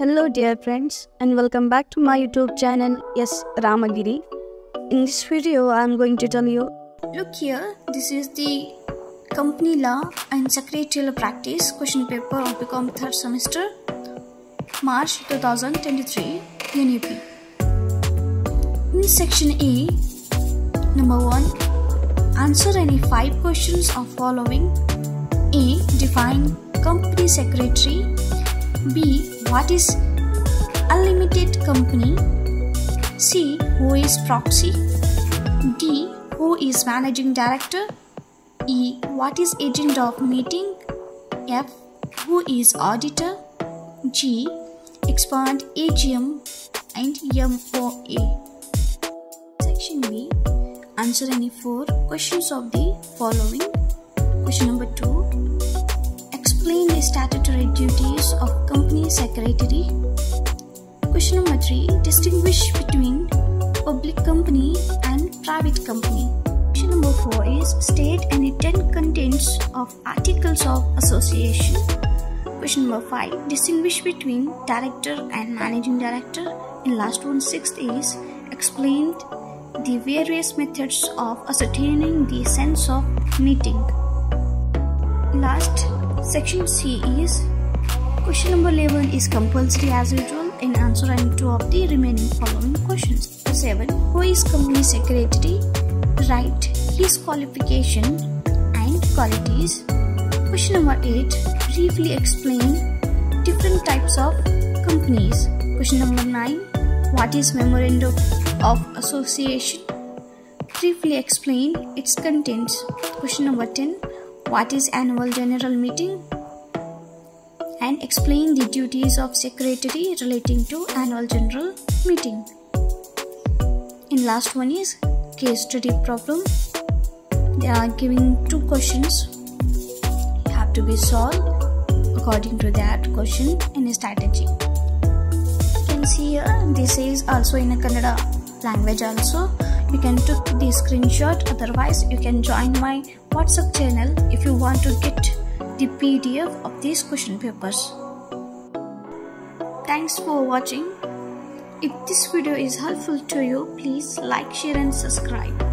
Hello, dear friends, and welcome back to my YouTube channel, S Ramgeri. In this video, I am going to tell you Look here, this is the company law and secretarial practice question paper of BCom third semester, March 2023, UNIP. In section A, number 1, answer any 5 questions of following. A. Define company secretary. B. What is unlimited company? C. Who is proxy? D. Who is managing director? E. What is agenda of meeting? F. Who is auditor? G. Expand AGM and MOA. Section B. Answer any four questions of the following. Question number two. Explain the statutory of secretary. Question number three. Distinguish between public company and private company. Question number four is state any 10 contents of articles of association. Question number five. Distinguish between director and managing director. And last one, sixth is explain the various methods of ascertaining the sense of meeting. Last section C is question number 11 is compulsory as usual and answer any two of the remaining following questions. 7. Who is company secretary? Write his qualification and qualities. Question number 8. Briefly explain different types of companies. Question number 9. What is memorandum of association? Briefly explain its contents. Question number 10. What is annual general meeting? And explain the duties of secretary relating to annual general meeting. In last one is case study problem. They are giving two questions. Have to be solved according to that question in a strategy. You can see here this is also in a Kannada language also. You can take the screenshot otherwise you can join my WhatsApp channel if you want to get the PDF of these question papers. Thanks for watching. If this video is helpful to you, please like, share and subscribe.